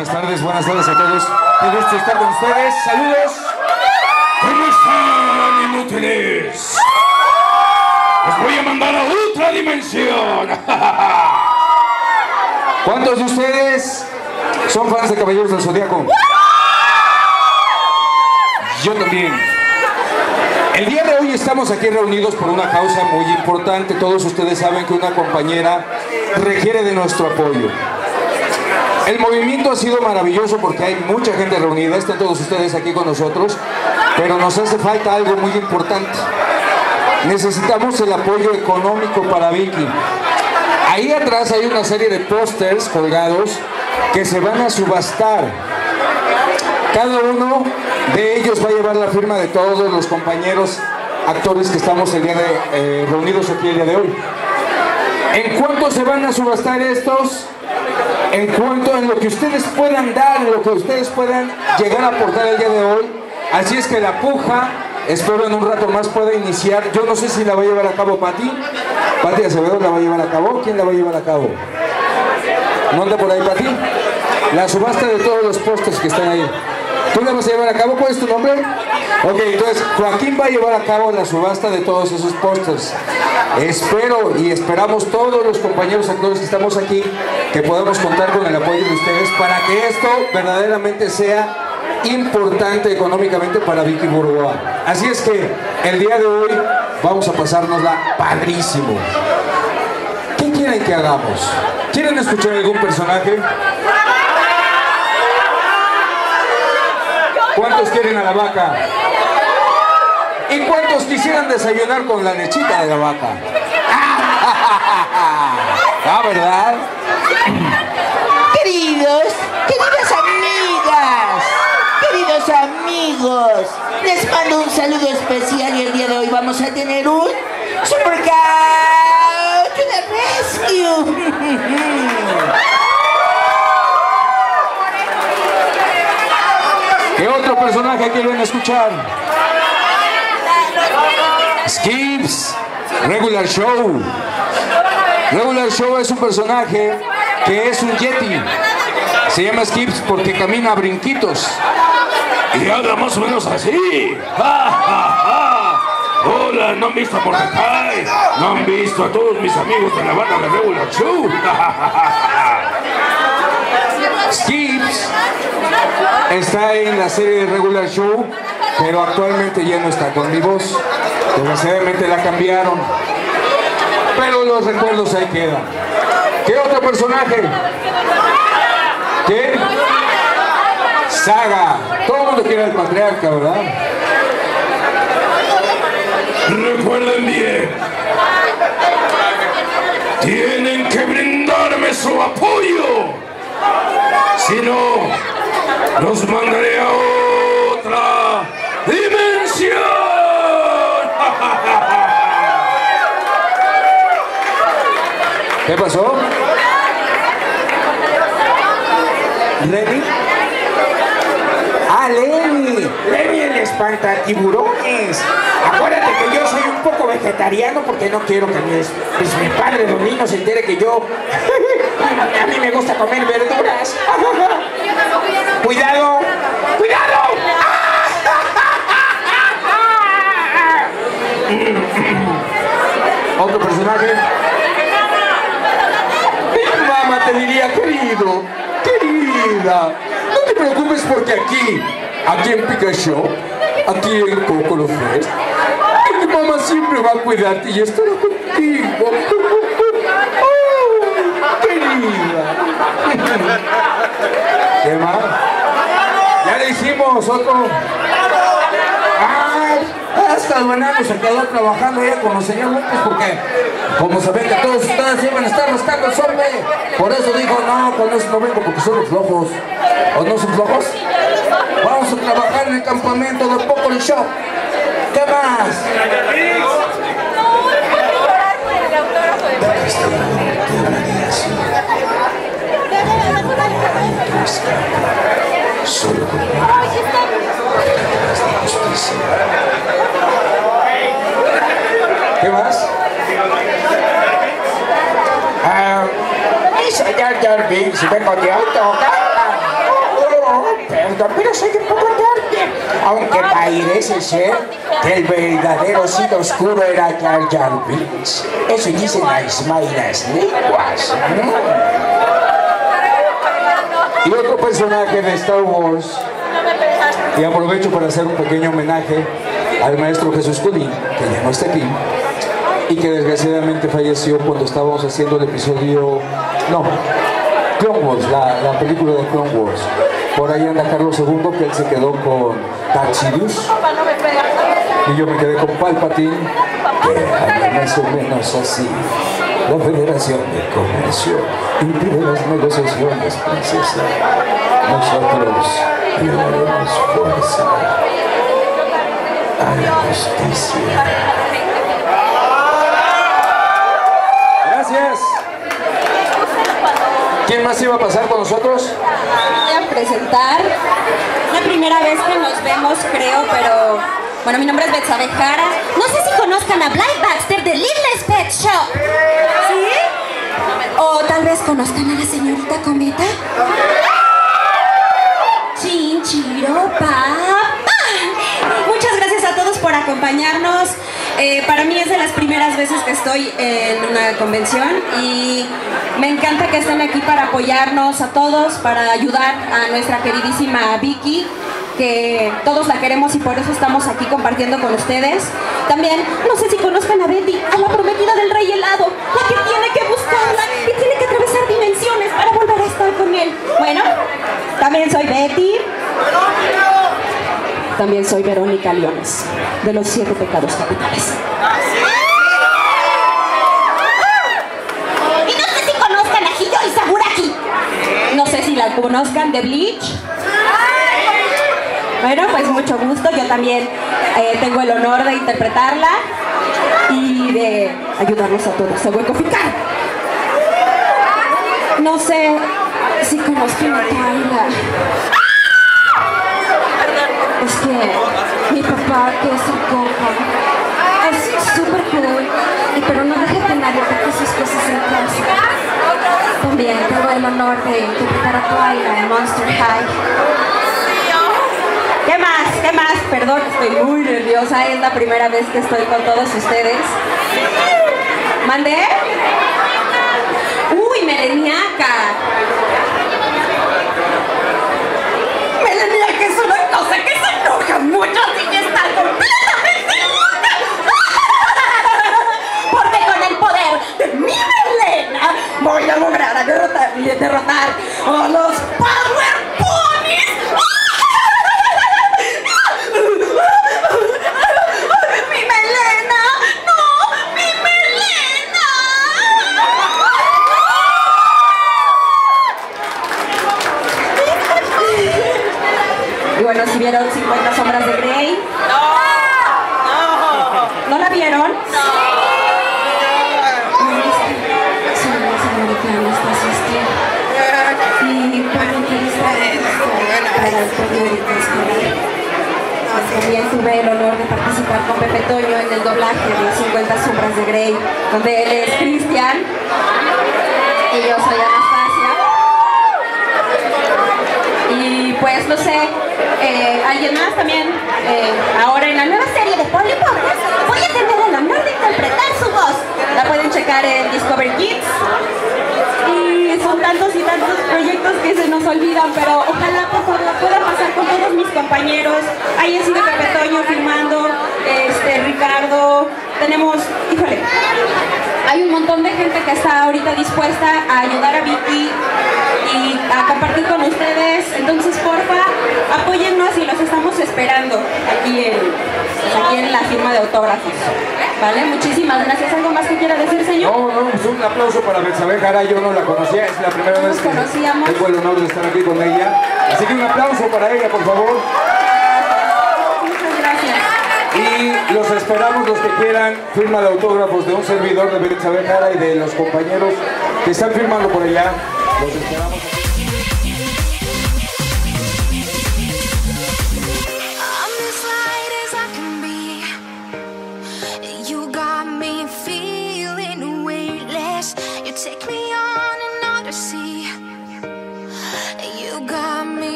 buenas tardes, buenas tardes a todos. Qué gusto estar con ustedes. Saludos. ¿Cómo están, inútiles? Les voy a mandar a otra dimensión. ¿Cuántos de ustedes son fans de Caballeros del Zodíaco? Yo también. El día de hoy estamos aquí reunidos por una causa muy importante. Todos ustedes saben que una compañera requiere de nuestro apoyo. El movimiento ha sido maravilloso porque hay mucha gente reunida, están todos ustedes aquí con nosotros, pero nos hace falta algo muy importante. Necesitamos el apoyo económico para Vicky. Ahí atrás hay una serie de pósters colgados que se van a subastar. Cada uno de ellos va a llevar la firma de todos los compañeros actores que estamos el día de, eh, reunidos aquí el día de hoy. ¿En cuánto se van a subastar estos? En cuanto en lo que ustedes puedan dar, lo que ustedes puedan llegar a aportar el día de hoy. Así es que la puja, espero en un rato más pueda iniciar. Yo no sé si la va a llevar a cabo Pati. Pati Acevedo la va a llevar a cabo. ¿Quién la va a llevar a cabo? ¿No por ahí Pati? La subasta de todos los postes que están ahí. ¿Tú la vas a llevar a cabo? ¿Cuál es tu nombre? Ok, entonces Joaquín va a llevar a cabo la subasta de todos esos pósters. Espero y esperamos todos los compañeros actores que estamos aquí que podamos contar con el apoyo de ustedes para que esto verdaderamente sea importante económicamente para Vicky Burgoa. Así es que el día de hoy vamos a pasárnosla padrísimo. ¿Qué quieren que hagamos? ¿Quieren escuchar algún personaje? ¿Cuántos quieren a la vaca? ¿Y cuántos quisieran desayunar con la lechita de la vaca? Ah, ¿verdad? Queridos, queridas amigas, queridos amigos, les mando un saludo especial y el día de hoy vamos a tener un Super Couch de Rescue. ¿Qué otro personaje quieren escuchar? Skips, Regular Show. Regular Show es un personaje que es un Yeti. Se llama Skips porque camina a brinquitos. Y habla más o menos así. ¡Ja, ja, ja! Hola, ¿no han visto a Mordecai? ¿No han visto a todos mis amigos de la banda de Regular Show? Skips está en la serie de Regular Show, pero actualmente ya no está con mi voz. Desgraciadamente la cambiaron. Pero los recuerdos ahí quedan. ¿Qué otro personaje? ¿Qué? Saga. Todo el mundo quiere al patriarca, ¿verdad? Recuerden bien. Tienen que brindarme su apoyo. Si no, los mandaré a otra dimensión. ¿Qué pasó? ¿Lenny? ¡Ah, Lenny! ¡Lenny el espantatiburones! Acuérdate que yo soy un poco vegetariano porque no quiero que mi, pues, mi padre Domingo se entere que yo... A mí me gusta comer verduras. ¡Cuidado! ¡Cuidado! ¿Otro personaje? Diría, querido, querida, no te preocupes porque aquí, aquí en Pikachu, aquí en Cocolo Fest, mi mamá siempre va a cuidarte y estará contigo. Querida. ¿Qué más? Ya le hicimos otro. ¡Ay! Hasta el banano se quedó trabajando ya con los señores López porque, como saben que todos ustedes iban a estar rascando el sol, por eso dijo, no, con eso no vengo porque son los flojos. ¿O no son flojos? Vamos a trabajar en el campamento de Poco Shop. ¿Qué más? Si vengo de auto, cierto, pero soy un poco torpe. Aunque parece ser que el verdadero Cid Oscuro era Jar Jar Binks. Eso dicen las malas lenguas. Y otro personaje de Star Wars, y aprovecho para hacer un pequeño homenaje al maestro Jesús Colín, que ya no está aquí, y que desgraciadamente falleció cuando estábamos haciendo el episodio, no, Clone Wars, la, la película de Clone Wars. Por ahí anda Carlos II, que él se quedó con Darth Sidious, y yo me quedé con Palpatine, que más o menos así. La Federación de Comercio impide las negociaciones, princesa. Nosotros le daremos fuerza a la justicia. Gracias. ¿Quién más iba a pasar con nosotros? voy a presentar. La primera vez que nos vemos, creo, pero... Bueno, mi nombre es Betsabe Jara. No sé si conozcan a Blind Baxter de Little Pet Shop. ¿Sí? O tal vez conozcan a la señorita Cometa. Chinchiro, papá. Muchas gracias a todos por acompañarnos. Eh, para mí es de las primeras veces que estoy en una convención y me encanta que estén aquí para apoyarnos a todos, para ayudar a nuestra queridísima Vicky, que todos la queremos y por eso estamos aquí compartiendo con ustedes. También, no sé si conozcan a Betty, a la prometida del rey helado, la que tiene que buscarla y tiene que atravesar dimensiones para volver a estar con él. Bueno, también soy Betty. También soy Verónica Leones, de los siete pecados capitales. Y no sé si conozcan a Hiyori Saburaki. No sé si la conozcan de Bleach. Bueno, pues mucho gusto. Yo también eh, tengo el honor de interpretarla y de ayudarnos a todos a huecoficar. No sé si conozcan a Tyla. Es que mi papá, que es un cojo, es súper cool, pero no deja que nadie toque sus cosas en casa. También tengo el honor de interpretar a Twyla en Monster High. ¿Qué más? ¿Qué más? Perdón, estoy muy nerviosa, es la primera vez que estoy con todos ustedes. ¿Mandé? ¡Uy, meleniaca! Meleniaca es una cosa que se enoja mucho Vieron 50 sombras de Grey. No. ¿No la vieron? No. También tuve el honor de participar con Pepe Toño en el doblaje de 50 sombras de Grey, donde él es Cristian y yo soy Anastasia. Y pues no sé, eh, alguien más también, eh, ahora en la nueva serie de Polly Pocket, voy a tener el honor de interpretar su voz. La pueden checar en Discover Kids. Y son tantos y tantos proyectos que se nos olvidan, pero ojalá por favor pueda pasar con todos mis compañeros. Ahí ha sido Pepe Toño filmando, este, Ricardo, tenemos, híjole, hay un montón de gente que está ahorita dispuesta a ayudar a Vicky y a compartir con ustedes. Entonces, porfa, apóyennos y los estamos esperando aquí en, aquí en la firma de autógrafos. ¿Vale? Muchísimas gracias. ¿Algo más que quiera decir, señor? No, no, pues un aplauso para Betsabe Jara, yo no la conocía, es la primera vez que conocíamos. tengo el honor de estar aquí con ella. Así que un aplauso para ella, por favor. Muchas gracias. Y los esperamos, los que quieran, firma de autógrafos de un servidor de Betsabe Jara y de los compañeros que están firmando por allá. Los esperamos.